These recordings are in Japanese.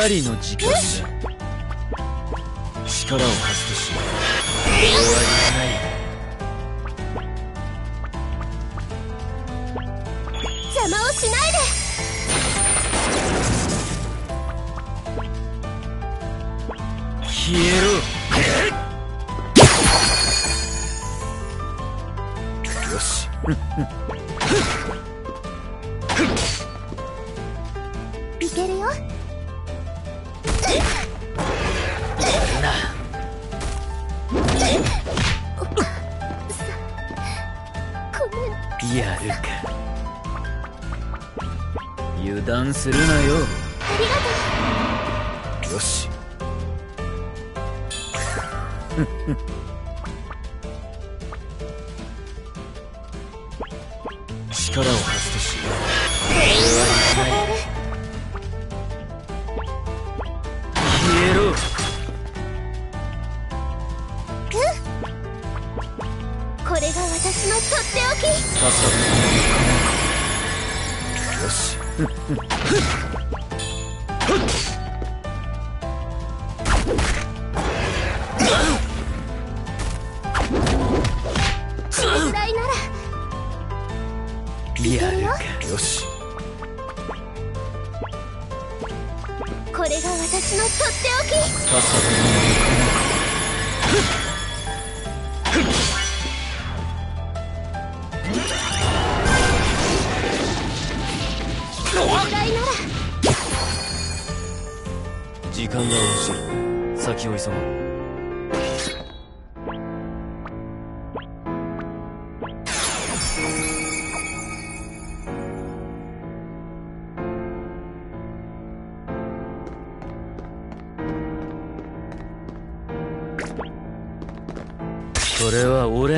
狩りの時間だ力を貸すとしよう断するなよ。ありがとう。よし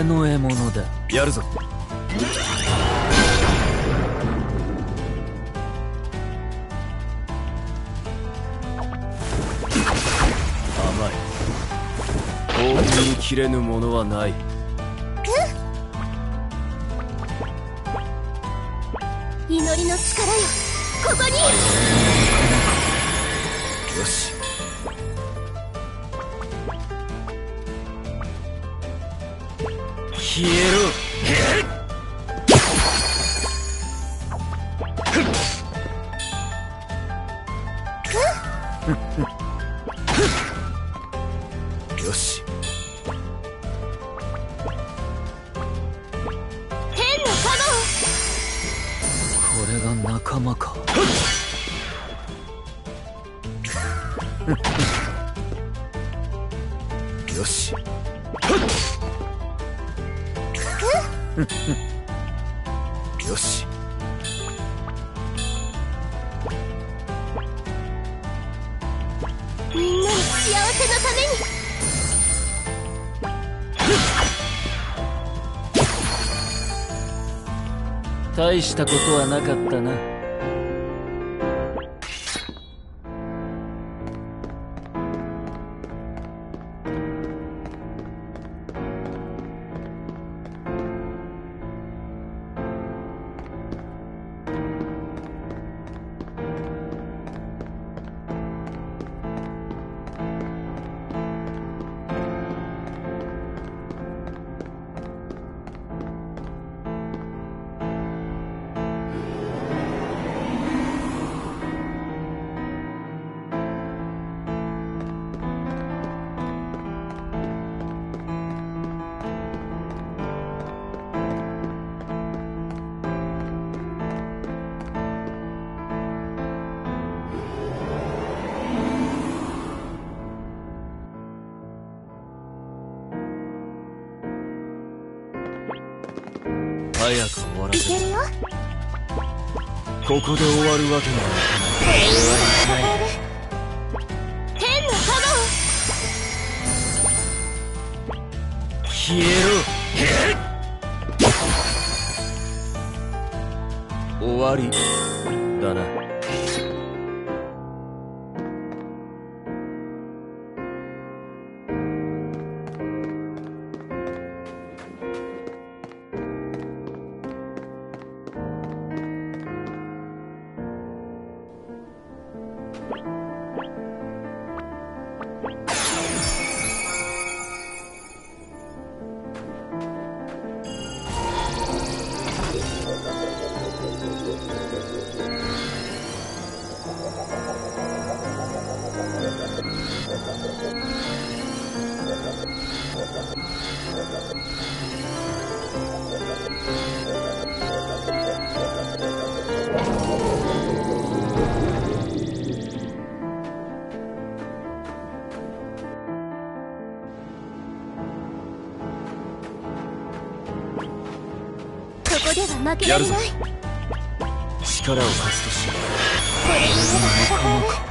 俺の獲物だ。やるぞ。甘い。大きに切れぬものはない。祈りの力よ。ここに。よし消え大したことはなかったな。早く終わらいせける。よここで終わるわけにはいかない。天のカ消え負けられない。やるぞ。力を貸すとしよこれにまだ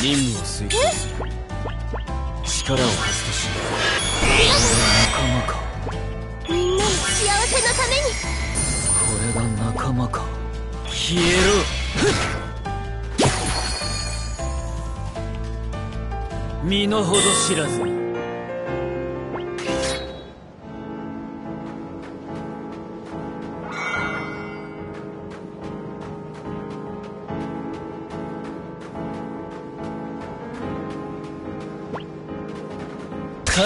任務を遂行する力を貸すとしよう仲間か。みんなの幸せのためにこれが仲間か。消えろ。身の程知らず。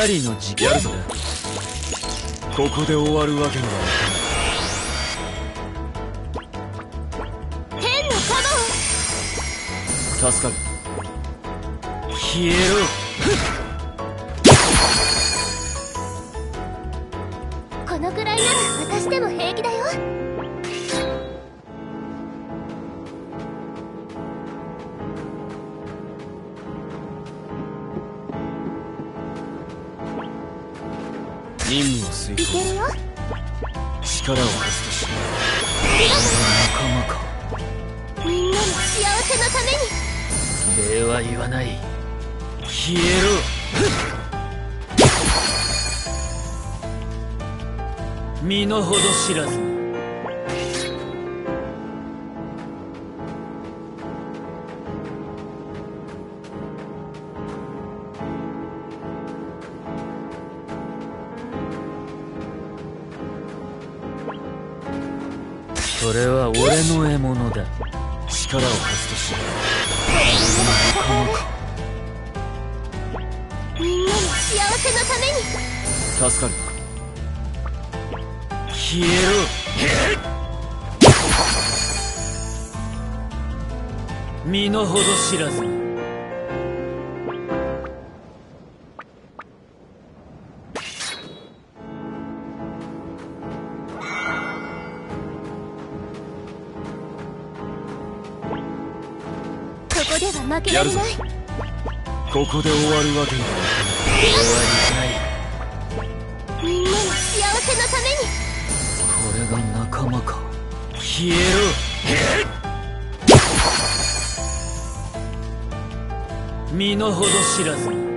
狩りの時間だここで終わるわけにはいかない。天のカ助かる。消えろそれは俺の獲物だ。力を貸すとしよう仲間かみんなの幸せのために。助かる。消えろ。身の程知らずけられないここで終わるわけにはいかない。終わりみんなの幸せのために。これが仲間か。消えろ身の程知らず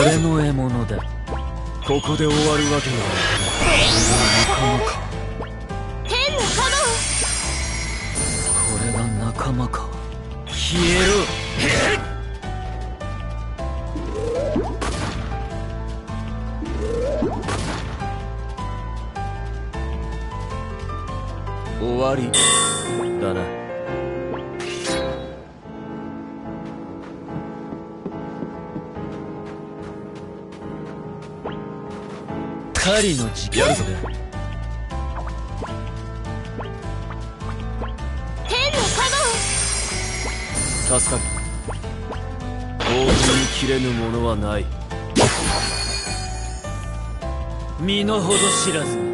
俺の獲物だ。ここで終わるわけがない仲間か。天の角これが仲間か。消えろ。終わり。類の時間だ天のカ助かる。大に切れぬものはない。身の程知らず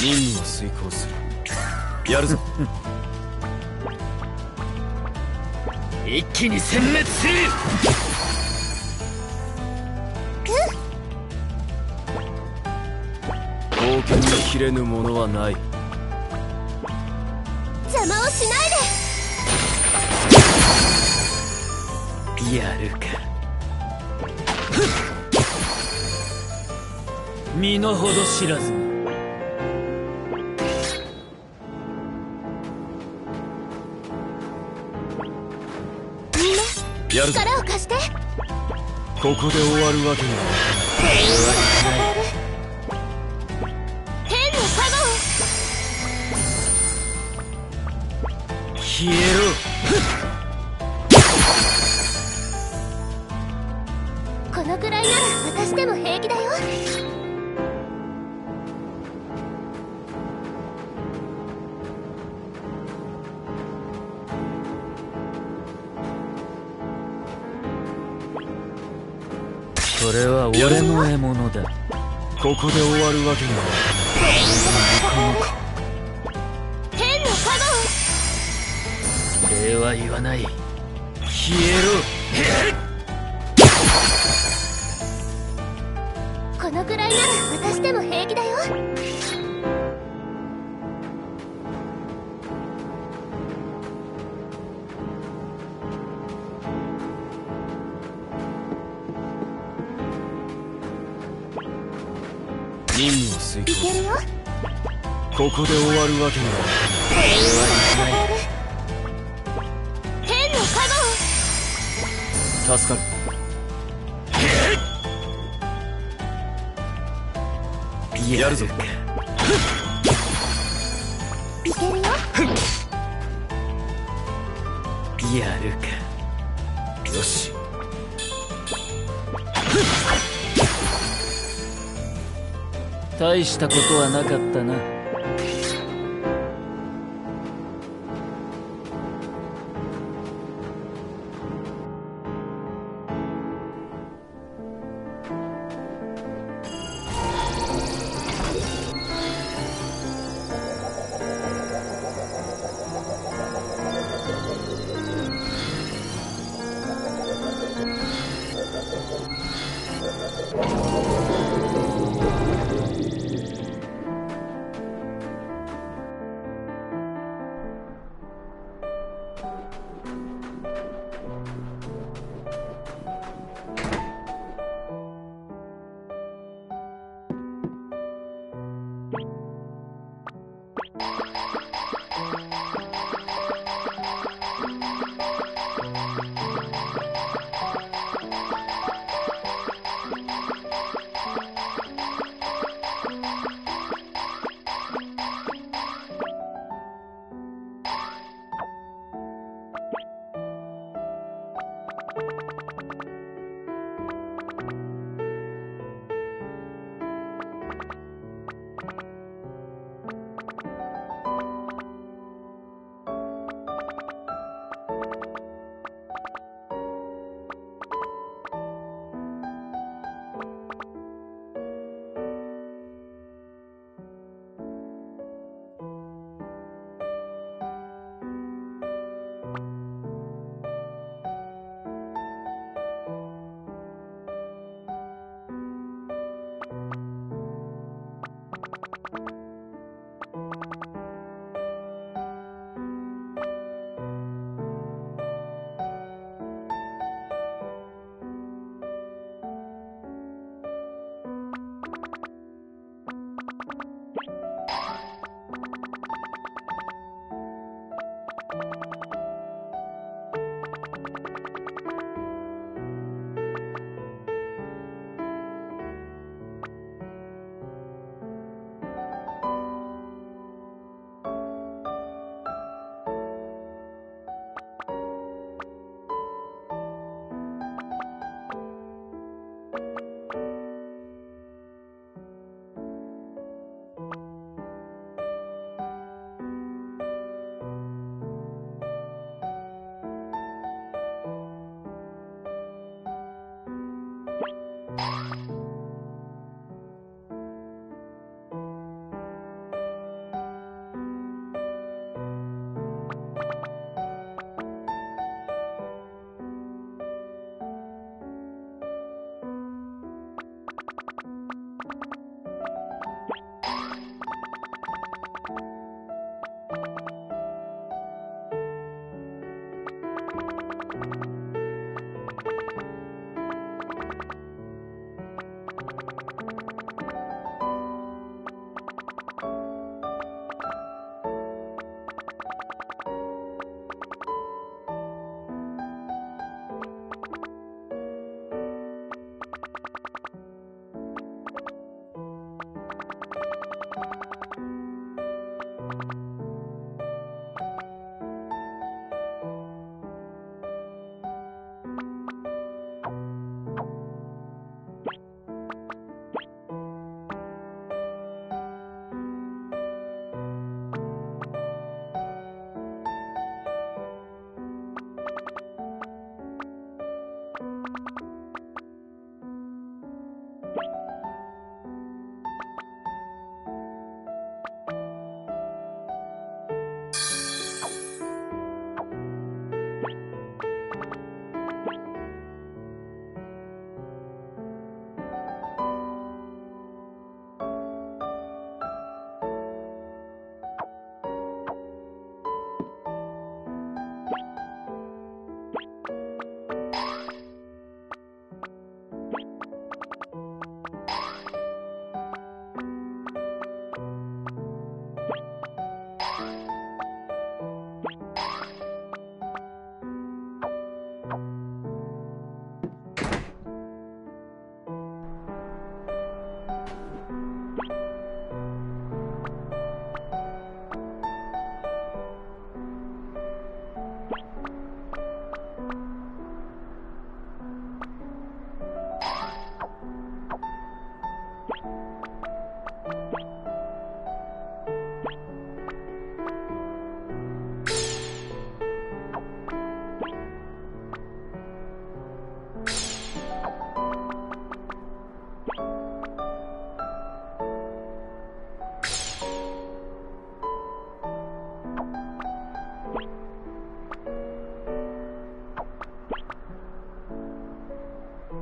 任務を遂行する。やるぞ。一気に殲滅する。冒険に切れぬものはない。邪魔をしないで。やるか。身の程知らずやるぞ。力を貸して。ここで終わるわけには天のカ消えろここで終わるわけには天のカ礼は言わない。消えゴンこのくらいなら私でも平気だよ遂行いけるよ。ここで終わるわけには天のカ助かる。やるぞ。いけるよ。やるか大したことはなかったな。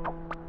you